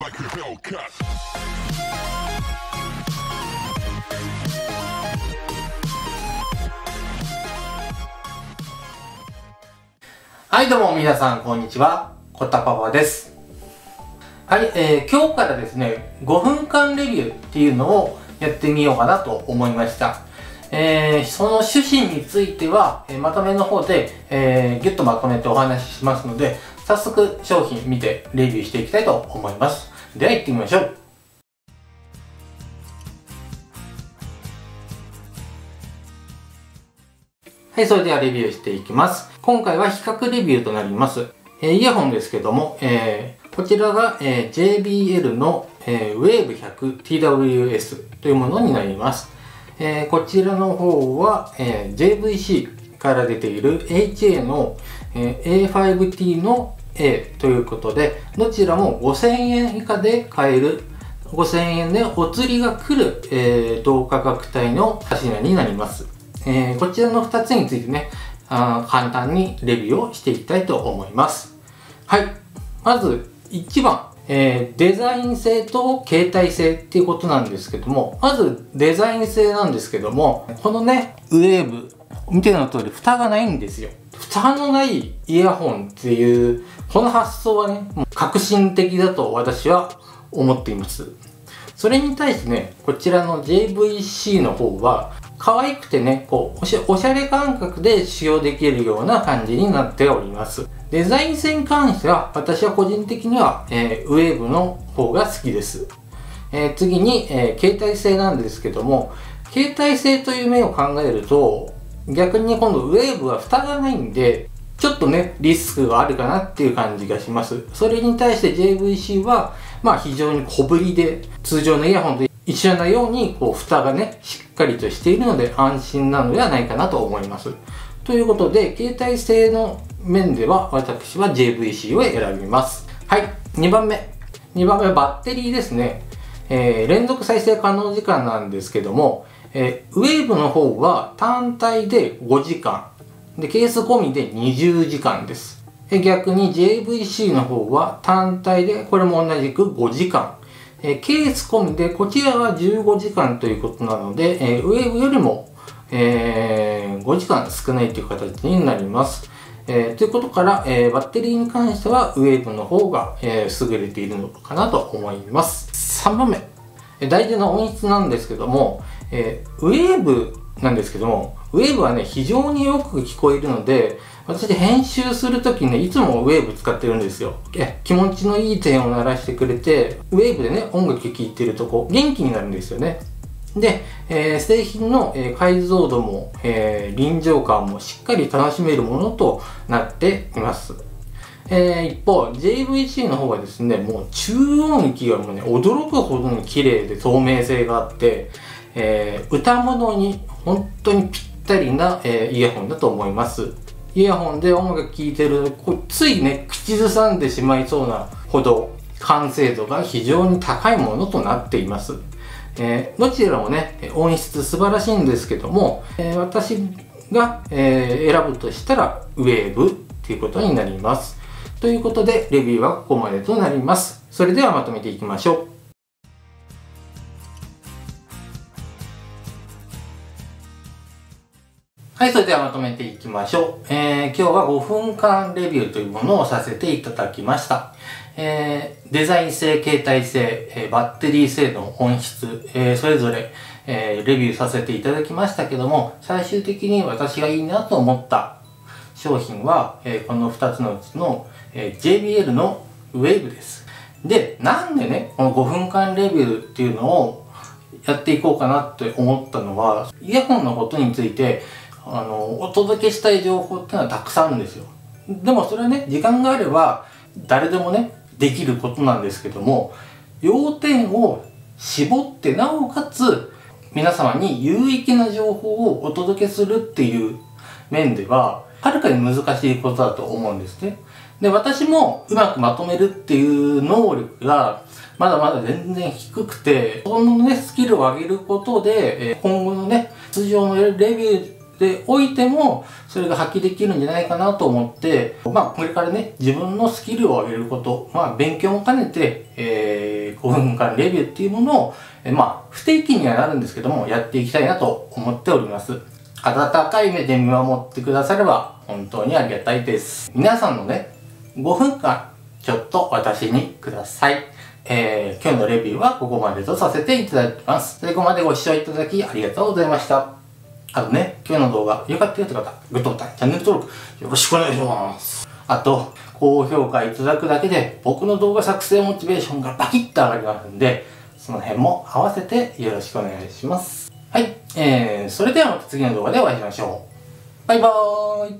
like a Hellcat. はい、どうも皆さん、こんにちは。こたパパです。はい、えー今日からですね、5分間レビューっていうのをやってみようかなと思いました。えーその趣旨については、えまとめの方で、えーギュッとまとめてお話ししますので、早速商品見てレビューしていきたいと思います。では行ってみましょう。はい、それではレビューしていきます。今回は比較レビューとなります。えーイヤホンですけども、えーこちらが、えー JBL の、えー Wave 100 TWS というものになります。えーこちらの方は、えー JVC から出ている HA の、えー A5T の A ということで、どちらも5000円以下で買える5000円でお釣りが来る、えー同価格帯の品になります。えーこちらの2つについてね、あ簡単にレビューをしていきたいと思います。はい。まず、1番。えーデザイン性と携帯性っていうことなんですけども、まずデザイン性なんですけども、このね、ウェーブ、見ての通り蓋がないんですよ。蓋のないイヤホンっていう、この発想はね、革新的だと私は思っています。それに対してね、こちらの JVC の方は、可愛くてね、こうおし、おしゃれ感覚で使用できるような感じになっております。デザイン性に関しては、私は個人的には、えーウェーブの方が好きです。えー次に、えー携帯性なんですけども、携帯性という面を考えると、逆に今度ウェーブは蓋がないんで、ちょっとね、リスクがあるかなっていう感じがします。それに対して JVC は、まあ非常に小ぶりで、通常のイヤホンと一緒なように、こう、蓋がね、しっかりとしているので安心なのではないかなと思います。ということで、携帯性の面では、私は JVC を選びます。はい、2番目。2番目はバッテリーですね。えー連続再生可能時間なんですけども、えーウェーブの方は単体で5時間。で、ケース込みで20時間です。で逆に JVC の方は単体で、これも同じく5時間。えケース込みで、こちらは15時間ということなので、えウェーブよりも、えー5時間少ないという形になります。えーということから、えーバッテリーに関してはウェーブの方が、えー優れているのかなと思います。3番目。大事な音質なんですけども、えウェーブなんですけども、ウェーブはね、非常によく聞こえるので、私編集するときね、いつもウェーブ使ってるんですよ。え気持ちのいい点を鳴らしてくれて、ウェーブでね、音楽聴いてるとこ、元気になるんですよね。で、えー製品の、え解像度も、えー臨場感もしっかり楽しめるものとなっています。えー一方、JVC の方はですね、もう中音域がもうね、驚くほどに綺麗で透明性があって、えー歌物に本当にぴったりな、えーイヤホンだと思います。イヤホンで音楽聴いてるこついね、口ずさんでしまいそうなほど、完成度が非常に高いものとなっています。えーどちらもね、音質素晴らしいんですけども、えー私が、えー選ぶとしたら、ウェーブっていうことになります。ということで、レビューはここまでとなります。それではまとめていきましょう。はい、それではまとめていきましょう。えー今日は5分間レビューというものをさせていただきました。えーデザイン性、携帯性、えーバッテリー性の音質、えーそれぞれ、えーレビューさせていただきましたけども、最終的に私がいいなと思った商品は、えーこの2つのうちの、えー JBL のウェーブです。で、なんでね、この5分間レビューっていうのをやっていこうかなって思ったのは、イヤホンのことについて、あの、お届けしたい情報っていうのはたくさんあるんですよ。でもそれはね、時間があれば、誰でもね、できることなんですけども、要点を絞って、なおかつ、皆様に有益な情報をお届けするっていう面では、はるかに難しいことだと思うんですね。で、私もうまくまとめるっていう能力が、まだまだ全然低くて、そのね、スキルを上げることで、え今後のね、通常のレビュでおいても、それが発揮できるんじゃないかなと思って、まあ、これからね、自分のスキルを上げること、まあ、勉強も兼ねて、えー、5分間レビューっていうものを、えー、まあ、不定期にはなるんですけども、やっていきたいなと思っております。温かい目で見守ってくだされば、本当にありがたいです。皆さんのね、5分間、ちょっと私にください。えー、今日のレビューはここまでとさせていただきます。最後までご視聴いただきありがとうございました。あとね、今日の動画良かったよって方、グッドボタン、チャンネル登録よろしくお願いします。あと、高評価いただくだけで僕の動画作成モチベーションがバキッと上がりますんで、その辺も合わせてよろしくお願いします。はい、えー、それではまた次の動画でお会いしましょう。バイバーイ